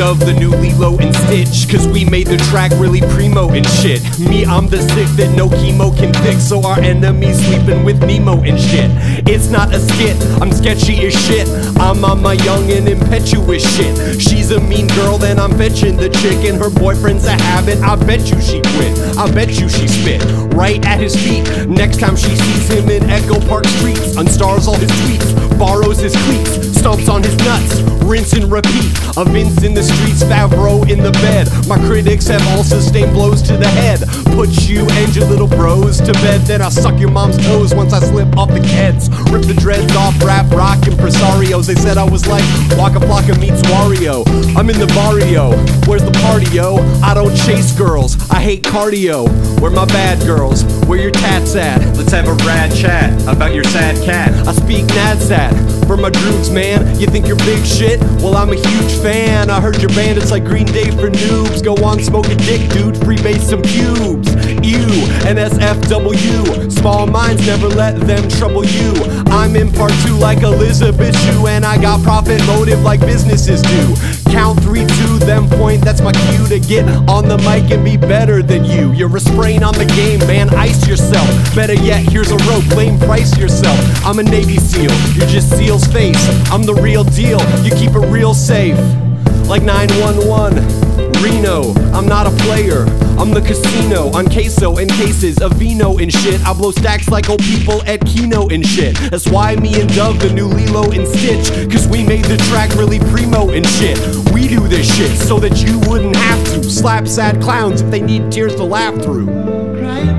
of the new Lilo and Stitch. Cause we made the track really primo and shit. Me, I'm the sick that no chemo can fix. So our enemies sleeping with Nemo and shit. It's not a skit, I'm sketchy as shit. I'm on my young and impetuous shit. She's a mean girl, then I'm fetching the chick, and her boyfriend's a habit. I bet you she quit. I bet you she spit right at his feet. Next time she sees him in Echo Park streets, unstars all his tweets, repeat. A Vince in the streets, Favreau in the bed. My critics have all sustained blows to the head. Put you and your little bros to bed, then I suck your mom's toes once I slip off the keds. Rip the dreads off, rap, rock, impresarios. They said I was like Waka Flocka meets Wario. I'm in the barrio. Where's the party, yo? I don't chase girls. I hate cardio. Where my bad girls? Where your tats at? Let's have a rad chat about your sad cat. I speak Nadsat for my droogs, man. You think you're big shit? Well, I'm a huge fan. I heard your band, it's like Green Day for noobs. Go on, smoke a dick, dude. Freebase some pubes. You, NSFW. Small minds never let them trouble you. I'm in part two like Elizabeth Shue, and I got profit motive like businesses do. That's my cue to get on the mic and be better than you. You're a sprain on the game, man. Ice yourself. Better yet, here's a rope. Blame price yourself. I'm a Navy SEAL. You're just SEAL's face. I'm the real deal. You keep it real safe. Like 911. Reno, I'm not a player. I'm the casino on queso and cases of vino and shit. I blow stacks like old people at Keno and shit. That's why me and Dove, the new Lilo and Stitch. Cause we made the track really primo and shit. We do this shit so that you wouldn't have to slap sad clowns if they need tears to laugh through. Cry upon